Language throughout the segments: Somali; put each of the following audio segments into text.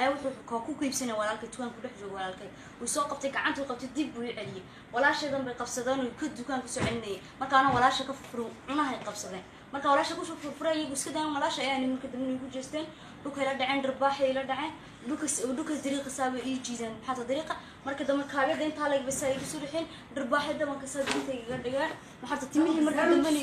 ayaa wuxuu koo ku qiibsanaya walaalkay dukaanku dhex jooga walaalkay. Uu soo qabtay gacantuu qabtay dib buu i celiyey walaasheedan bay qabsadeen oo ka dukaan ku soo celinayay. Markaana walaasha ka furfuro cunahay qabsadeen. Marka walaasha ku soo furfuray iyagu iska dayan walaasha ayaa marka dambe igu jeesteen. Dhulkay la dhaceen dharbaaxay la dhaceen. Dhulkas dhulkas dariiqa saaba ii jiideen. Maxaata dariiqa? Marka dambe kaagada intaa lagbasa igu soo dhexeen. Dharbaaxay dabanka saa dinta igaga dhigaan. Maxaata timihii marka dambena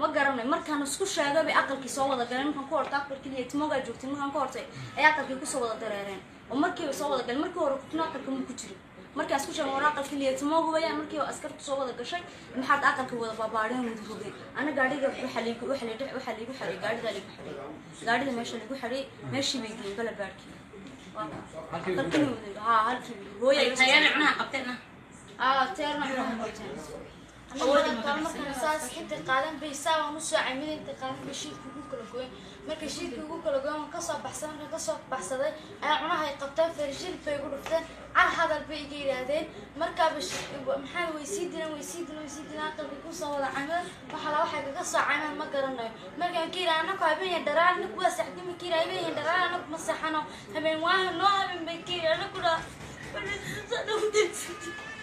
ma garanayno markaan isku sheegay bay aqalkii soo wada galeen. Markaan ku horta aqalkii timogaa joogtay markaan ka hortay? Ay aqalkii ku soo wada dareereen. Oo markiiba soo wada galeen markii hore kutuna aqalka ma ku jirin markaan isku sheegay war aqalkii liya timogubaya markii askartu soo wada gashay maxaad aqalka wada baabaadheen wada rogeen ana gaadhiga waxa liigu waxa liigu waxa liigu xaray gaadhida liigu xaray gaadhida meesha liigu xaray meeshii bay geeyeen bala baadhkii Halkii hooyay tayana cunaha qabteena aa teerna cunaha qabteen markaan saas inta qaadan bay saabaan u soocay mid inta qaadan bay shiidka ugu kala goyen marka shiidka ugu kala goyen waan ka soo baxsaday markaan ka soo baxsaday ayaa cunahay qabteen farshil bay igu dhufteen car hadal bay iga yidhaahdeen. Markaaba maxaa way sii dileen way sii dileen way sii dileen aqalka ku soo wada camilan waxa la waxay kaga soo camaan ma garanayo. Markaan ka yidhaha anaku habeen dharaal anaku waa saxdi ma ka yidhaha habeen dharaal anaku ma saxano. Habeen waaha noo habeen bay ka yidhaha anaku dhaa